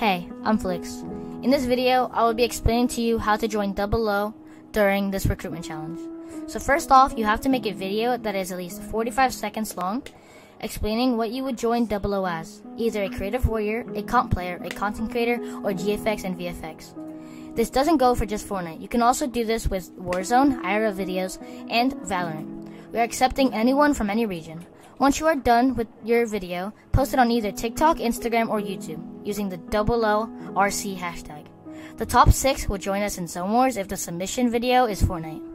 Hey, I'm Flix. In this video, I will be explaining to you how to join Double O during this recruitment challenge. So first off, you have to make a video that is at least 45 seconds long, explaining what you would join Double O as, either a creative warrior, a comp player, a content creator, or GFX and VFX. This doesn't go for just Fortnite. You can also do this with Warzone, IRL videos, and Valorant. We are accepting anyone from any region. Once you are done with your video, post it on either TikTok, Instagram, or YouTube using the double hashtag. The top six will join us in Zone Wars if the submission video is Fortnite.